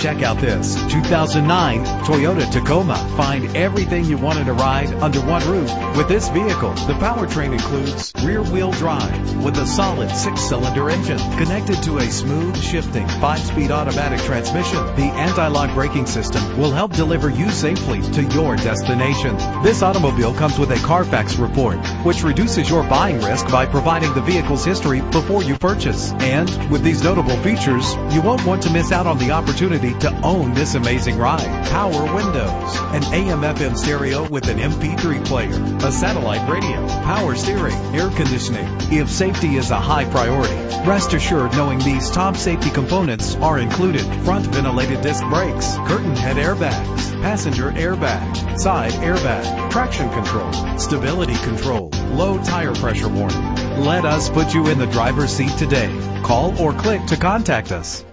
Check out this 2009 Toyota Tacoma. Find everything you wanted to ride under one roof with this vehicle. The powertrain includes rear wheel drive with a solid six cylinder engine connected to a smooth shifting five speed automatic transmission. The anti-lock braking system will help deliver you safely to your destination. This automobile comes with a Carfax report, which reduces your buying risk by providing the vehicle's history before you purchase. And with these notable features, you won't want to miss out on the opportunity to own this amazing ride. Power windows, an AM FM stereo with an MP3 player, a satellite radio, power steering, air conditioning. If safety is a high priority, rest assured knowing these top safety components are included. Front ventilated disc brakes, curtain head airbags, passenger airbag, side airbag, traction control, stability control, low tire pressure warning. Let us put you in the driver's seat today. Call or click to contact us.